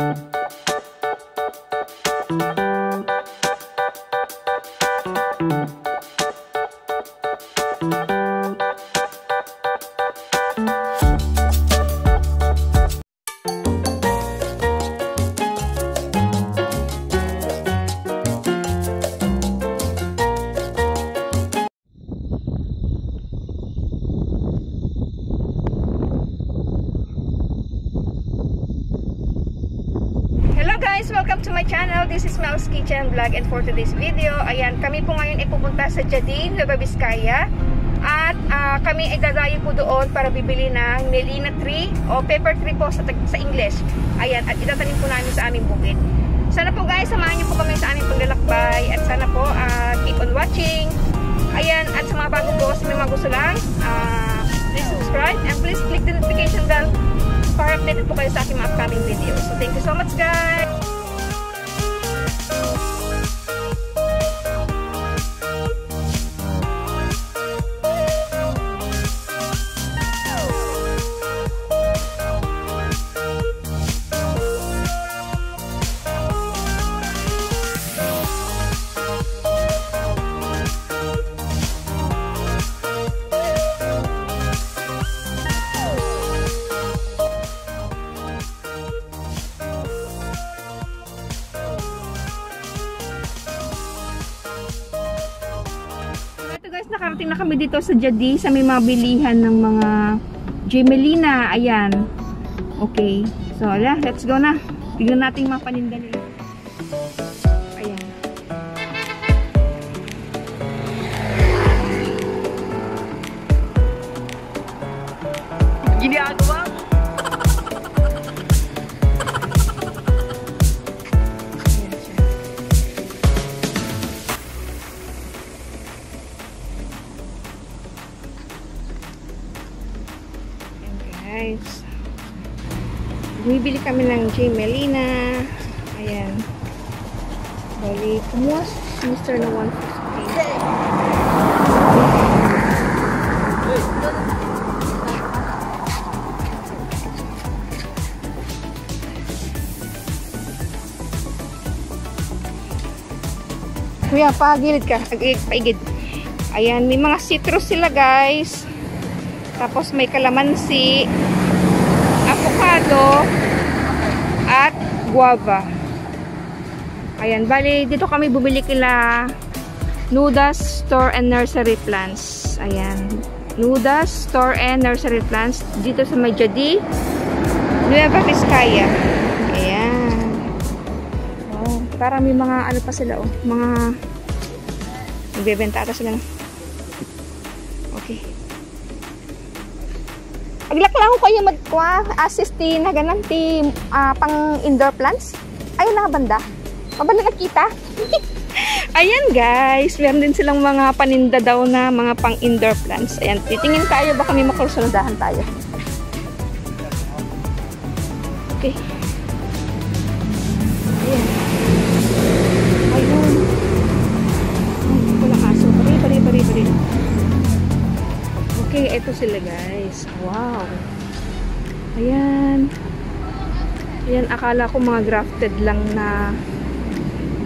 guys! Welcome to my channel. This is Mel's Kitchen Vlog and for today's video, ayan, kami po ngayon ay pupunta sa Jadin, Nueva Vizcaya. At uh, kami ay dadayo po doon para bibili ng Melina tree o pepper tree po sa, sa English. Ayan, at itatanim po namin sa aming bukid. Sana po guys, samahan niyo po kami sa aming paglalakbay at sana po uh, keep on watching. Ayan, at sa mga bago po, sa mga gusto lang, uh, please subscribe and please click the notification bell para updated po kayo sa aking mga upcoming videos. So, thank you so much guys, kami dito sa Jadi sa may mabilihan ng mga Gemelina. Ayan. Okay. So, ala, let's go na. Tignan natin mga paninda nila. Ayan. Ginagawa guys. Bumibili kami ng J. Melina. Ayan. Bali, kumuha si Mr. na 150. Kuya, pagilid ka. Paigid. Ayan, may mga citrus sila guys. Tapos may kalamansi, avocado, at guava. Ayan, bali dito kami bumili kila Nudas Store and Nursery Plants. Ayan, Nudas Store and Nursery Plants dito sa Majadi, Nueva Vizcaya. Ayan. Oh, para may mga ano pa sila oh, mga nagbebenta ata sila. Okay. Aglaklang ko kayo magkwa assist ti na ganan ti uh, pang indoor plants. Ayun na banda. Mabalik kita. Ayan guys, meron din silang mga paninda daw na mga pang indoor plants. Ayan, titingin tayo baka may makursunadahan tayo. Okay. Ayan. Ayun. Ay, wala kaso. Bari, bari, bari, bari. Okay, ito sila guys. Wow. Ayan. Ayan, akala ko mga grafted lang na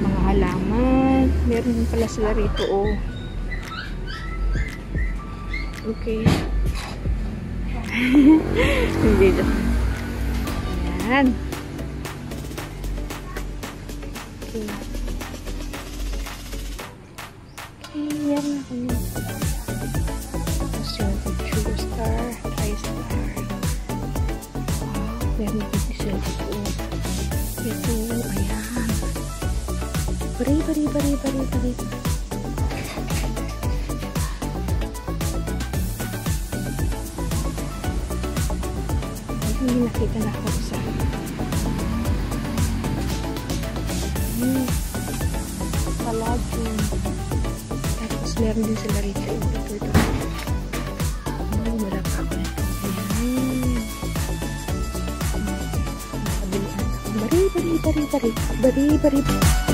mga halaman. Meron pala sila rito, oh. Okay. Hindi dito. Ayan. Okay. Okay, yan na ko Sila dito. Ito, ayan. Bari, bari, bari, bari, bari. Ay, may nakita na ako sa hmm. Palladium. Tapos meron din sila rito. Ito, ito. Bari bari bari bari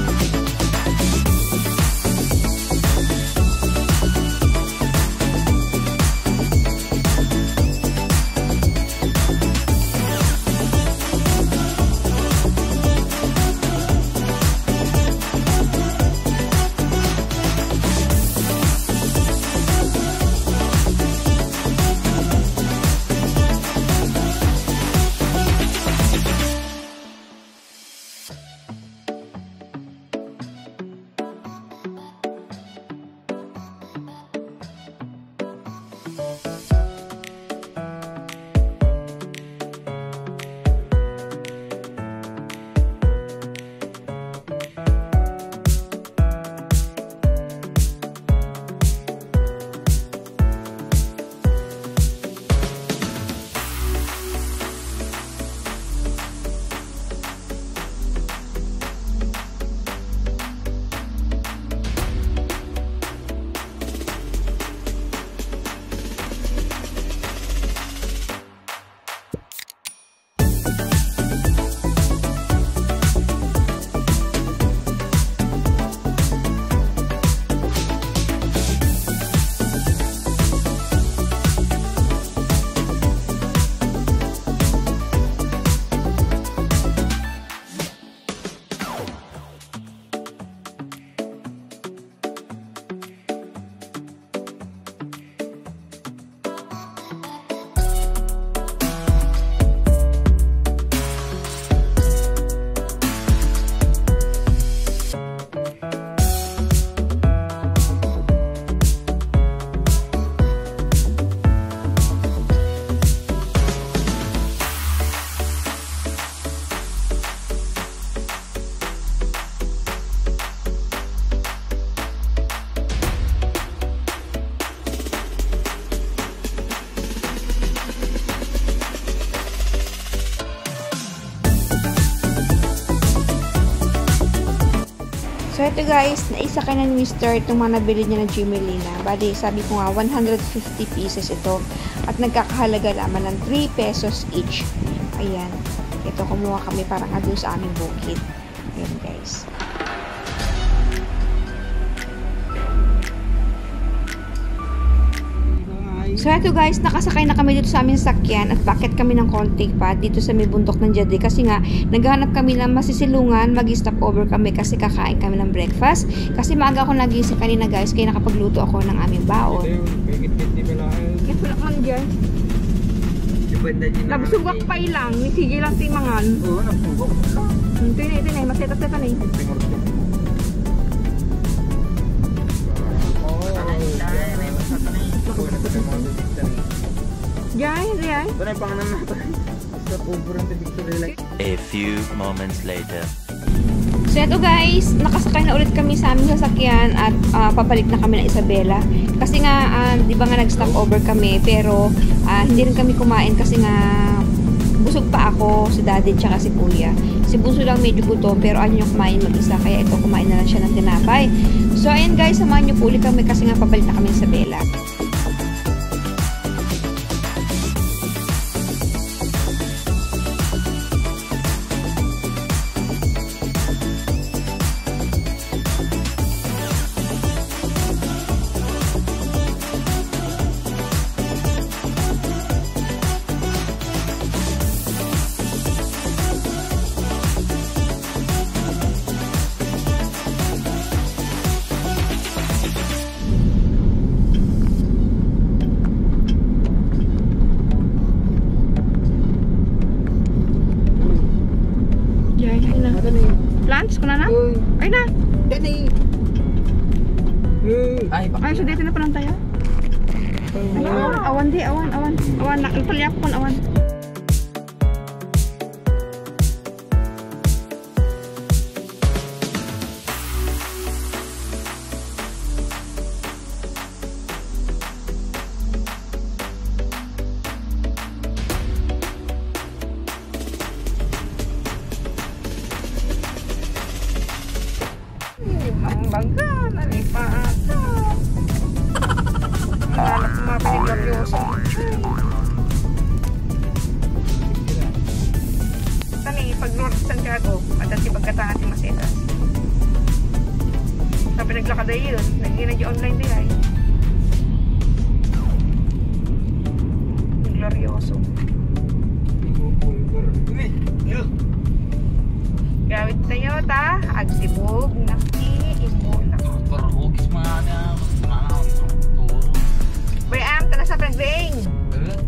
ito guys, naisa ka na ni Mr. itong mga nabili niya ng Jimelina. Bali, sabi ko nga, 150 pieces ito. At nagkakahalaga naman ng 3 pesos each. Ayan. Ito, kumuha kami para nga doon sa aming bukid. Ayan guys. So, ito guys, nakasakay na kami dito sa aming sakyan at bakit kami ng konti pa dito sa may bundok ng Jade kasi nga, naghahanap kami ng masisilungan, mag-stop over kami kasi kakain kami ng breakfast. Kasi maaga ako nagising kanina guys, kaya nakapagluto ako ng aming baon. Lang man dyan. Nagsugak pa ilang, ni sige lang timangan. Oo, nagsugak. Ito na, ito na, maseta-seta na eh. Diyan, diyan. Ito na yung pangalan natin. Stop over ang victory like. A few moments later. So ito guys, nakasakay na ulit kami sa aming sasakyan at ah, papalik na kami ng Isabela. Kasi nga, ah, di ba nga nag-stop over kami, pero ah, hindi rin kami kumain kasi nga busog pa ako, si daddy tsaka si kuya. Si Bunso lang medyo gutom, pero ayaw niya kumain mag-isa, kaya ito kumain na lang siya ng tinapay. So ayan guys, samahan niyo po ulit kami kasi nga papalik na kami ng Isabela. Ay na. ito na yun. Uy. Ay, Ay, so dito na pa lang tayo. Ay, awan, awan di, awan, awan. Awan, nakipali ako kung awan. Tani, pag North Santiago, adat si pagkatangan si Masetas. Sabi naglakad ay yun, naging na online din ay. Glorioso. Yun. Gamit Toyota, agsibog, naki, tala sa pagbeing. Eh,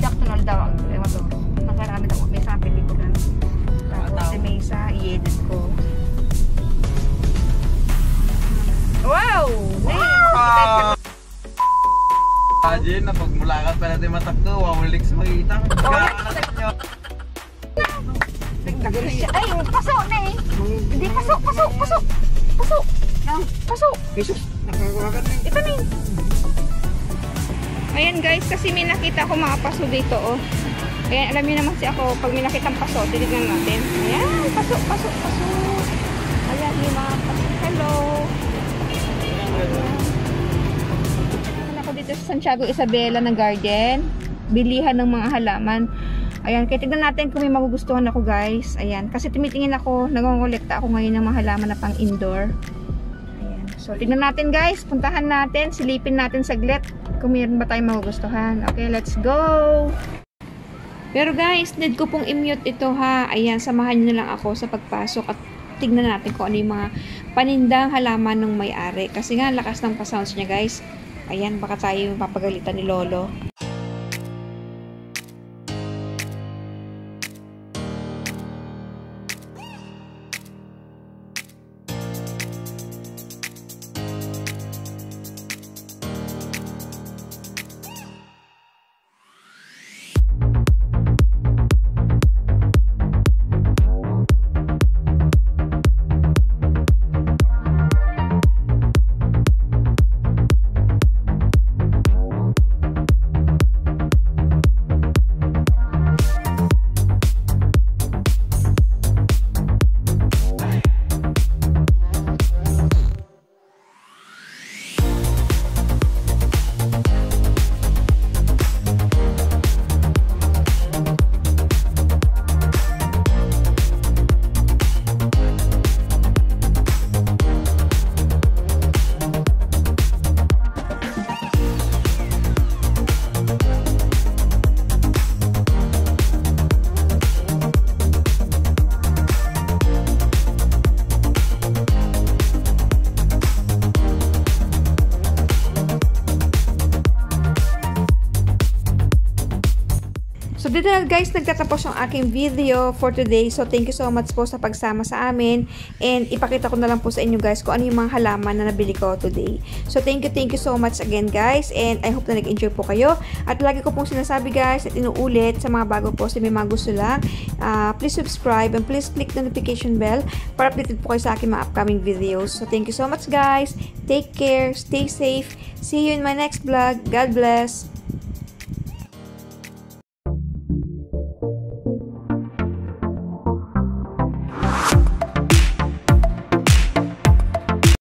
Jack tunol daw ang ewan to. Nakarami daw may sa pelikulan. Tapos si Mesa, i-edit ko. Wow! Wow! Imagine na pag mulakat pa natin matakto, wawalig sa makikita. Ay, paso na eh! Hindi, paso, paso, paso! Paso! Paso! Jesus, nakakawakan na Ito na yun. Ayan guys, kasi may nakita ko mga paso dito oh. Ayan, alam niyo naman si ako, pag may nakitang paso, titignan natin. Ayan, paso, paso, paso. Ayan, may mga paso. Hello! Ayan ako dito sa Santiago Isabela ng garden. Bilihan ng mga halaman. Ayan, kaya tignan natin kung may magugustuhan ako guys. Ayan, kasi tumitingin ako, nagongolekta ako ngayon ng mga halaman na pang indoor. So, tignan natin guys. Puntahan natin. Silipin natin saglit kung mayroon ba tayong magugustuhan. Okay, let's go! Pero guys, need ko pong i-mute ito ha. Ayan, samahan nyo lang ako sa pagpasok at tignan natin kung ano yung mga panindang halaman ng may-ari. Kasi nga, lakas ng pa-sounds niya guys. Ayan, baka tayo mapapagalitan ni Lolo. Dito na guys, nagtatapos yung aking video for today. So, thank you so much po sa pagsama sa amin. And ipakita ko na lang po sa inyo guys kung ano yung mga halaman na nabili ko today. So, thank you, thank you so much again guys. And I hope na nag-enjoy po kayo. At lagi ko pong sinasabi guys at inuulit sa mga bago po sa may mga gusto lang. Uh, please subscribe and please click the notification bell para updated po kayo sa aking mga upcoming videos. So, thank you so much guys. Take care. Stay safe. See you in my next vlog. God bless.